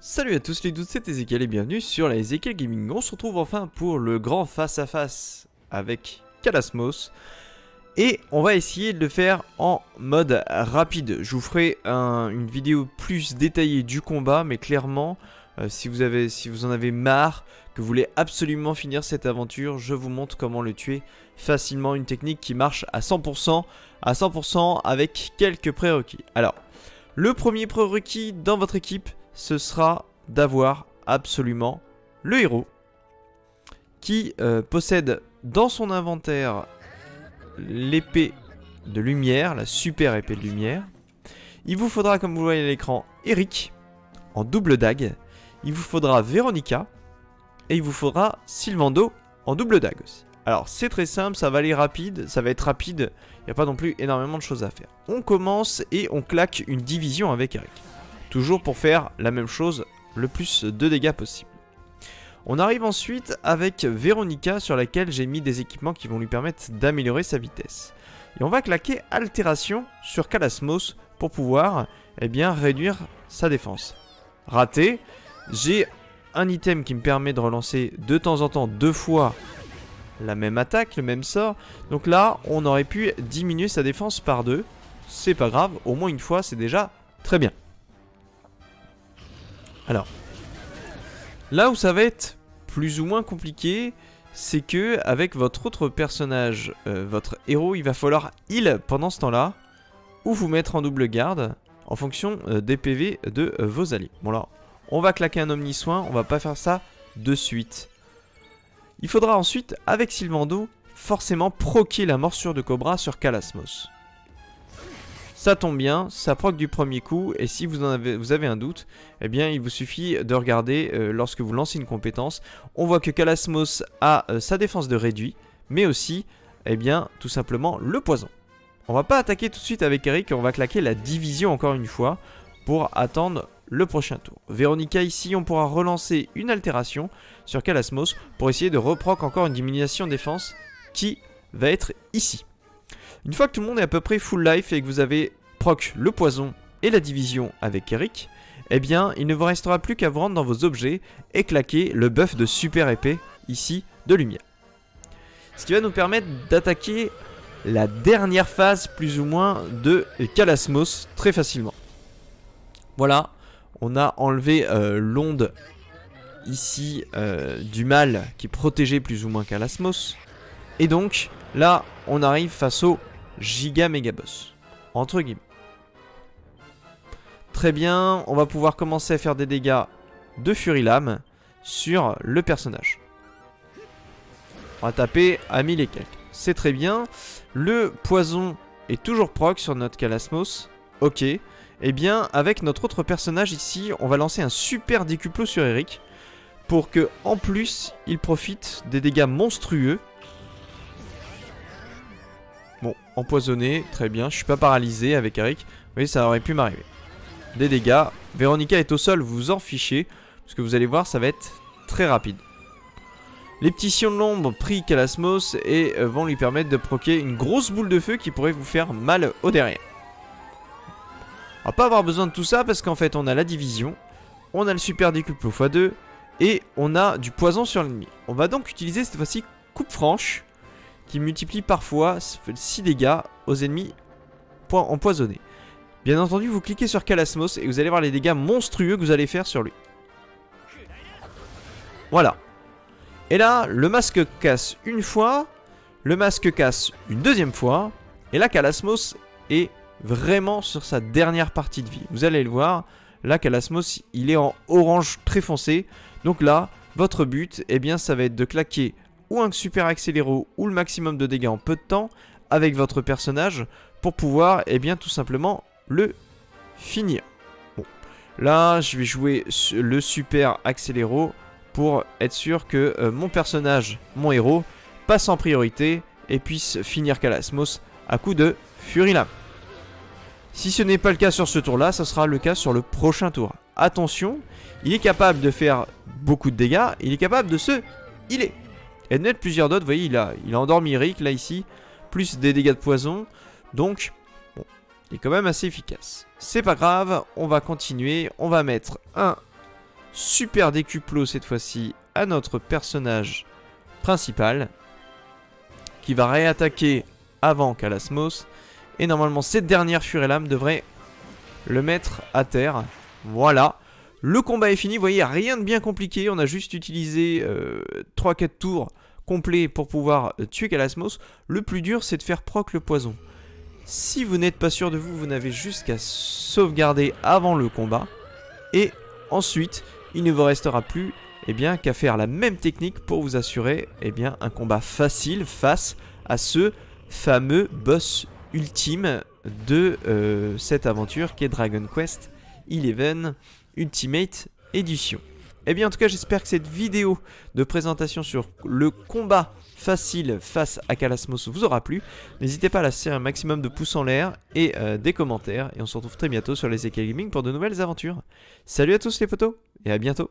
Salut à tous les doutes, c'est Ezekiel et bienvenue sur la Ezekiel Gaming. On se retrouve enfin pour le grand face-à-face avec Kalasmos. Et on va essayer de le faire en mode rapide. Je vous ferai une vidéo plus détaillée du combat, mais clairement, euh, si, vous si vous en avez marre, que vous voulez absolument finir cette aventure, je vous montre comment le tuer facilement. Une technique qui marche à 100%, à 100% avec quelques prérequis. Alors, le premier prérequis dans votre équipe, ce sera d'avoir absolument le héros qui euh, possède dans son inventaire l'épée de lumière, la super épée de lumière. Il vous faudra, comme vous voyez à l'écran, Eric en double dague. Il vous faudra Véronica. Et il vous faudra Sylvando en double dague aussi. Alors c'est très simple, ça va aller rapide, ça va être rapide, il n'y a pas non plus énormément de choses à faire. On commence et on claque une division avec Eric. Toujours pour faire la même chose, le plus de dégâts possible. On arrive ensuite avec Véronica sur laquelle j'ai mis des équipements qui vont lui permettre d'améliorer sa vitesse. Et on va claquer Altération sur Kalasmos pour pouvoir eh bien, réduire sa défense. Raté, j'ai un item qui me permet de relancer de temps en temps deux fois la même attaque, le même sort. Donc là, on aurait pu diminuer sa défense par deux. C'est pas grave, au moins une fois, c'est déjà très bien. Alors, là où ça va être plus ou moins compliqué, c'est que avec votre autre personnage, euh, votre héros, il va falloir heal pendant ce temps-là, ou vous mettre en double garde, en fonction euh, des PV de euh, vos alliés. Bon là, on va claquer un omni-soin, on va pas faire ça de suite. Il faudra ensuite, avec Sylvando, forcément proquer la morsure de Cobra sur Kalasmos. Ça tombe bien, ça proc du premier coup, et si vous, en avez, vous avez un doute, eh bien il vous suffit de regarder euh, lorsque vous lancez une compétence. On voit que Kalasmos a euh, sa défense de réduit, mais aussi, eh bien, tout simplement le poison. On va pas attaquer tout de suite avec Eric, on va claquer la division encore une fois pour attendre le prochain tour. Véronica ici, on pourra relancer une altération sur Kalasmos pour essayer de reproc encore une diminution défense qui va être ici. Une fois que tout le monde est à peu près full life et que vous avez le poison et la division avec Eric, eh bien il ne vous restera plus qu'à vous rendre dans vos objets et claquer le buff de super épée ici de lumière. Ce qui va nous permettre d'attaquer la dernière phase plus ou moins de Kalasmos très facilement. Voilà, on a enlevé euh, l'onde ici euh, du mal qui protégeait plus ou moins Kalasmos. Et donc là on arrive face au giga méga boss. Entre guillemets. Très bien, on va pouvoir commencer à faire des dégâts de Fury Lame sur le personnage. On va taper à 1000 et quelques. C'est très bien. Le poison est toujours proc sur notre Kalasmos. Ok. Eh bien, avec notre autre personnage ici, on va lancer un super décuplo sur Eric. Pour que, en plus, il profite des dégâts monstrueux Bon, empoisonné, très bien. Je suis pas paralysé avec Eric. Vous voyez, ça aurait pu m'arriver. Des dégâts. Véronica est au sol, vous en fichez. Parce que vous allez voir, ça va être très rapide. Les petits sions de l'ombre prient Kalasmos et euh, vont lui permettre de proquer une grosse boule de feu qui pourrait vous faire mal au derrière. On va pas avoir besoin de tout ça parce qu'en fait on a la division, on a le super décuple x2 et on a du poison sur l'ennemi. On va donc utiliser cette fois-ci coupe franche qui multiplie parfois 6 dégâts aux ennemis empoisonnés. Bien entendu, vous cliquez sur Kalasmos et vous allez voir les dégâts monstrueux que vous allez faire sur lui. Voilà. Et là, le masque casse une fois, le masque casse une deuxième fois, et là, Kalasmos est vraiment sur sa dernière partie de vie. Vous allez le voir, là, Kalasmos, il est en orange très foncé. Donc là, votre but, eh bien, ça va être de claquer ou un super accéléro ou le maximum de dégâts en peu de temps avec votre personnage pour pouvoir eh bien tout simplement le finir. Bon, là je vais jouer le super accéléro pour être sûr que euh, mon personnage, mon héros, passe en priorité et puisse finir Kalasmos à coup de Fury Lame. Si ce n'est pas le cas sur ce tour là, ça sera le cas sur le prochain tour. Attention, il est capable de faire beaucoup de dégâts, il est capable de se healer. Et de mettre plusieurs dots, vous voyez, il a, il a endormi Rick là ici, plus des dégâts de poison. Donc, il est quand même assez efficace. C'est pas grave, on va continuer, on va mettre un super décuplo cette fois-ci à notre personnage principal qui va réattaquer avant Kalasmos. Et normalement, cette dernière Furelame devrait le mettre à terre. Voilà. Le combat est fini. Vous voyez, rien de bien compliqué. On a juste utilisé 3-4 euh, tours complets pour pouvoir euh, tuer Kalasmos. Le plus dur, c'est de faire proc le poison. Si vous n'êtes pas sûr de vous, vous n'avez juste qu'à sauvegarder avant le combat. Et ensuite, il ne vous restera plus eh bien, qu'à faire la même technique pour vous assurer eh bien, un combat facile face à ce fameux boss ultime de euh, cette aventure qui est Dragon Quest 11 Ultimate Edition. Et eh bien en tout cas j'espère que cette vidéo de présentation sur le combat facile face à Kalasmos vous aura plu. N'hésitez pas à laisser un maximum de pouces en l'air et euh, des commentaires. Et on se retrouve très bientôt sur les Gaming pour de nouvelles aventures. Salut à tous les potos et à bientôt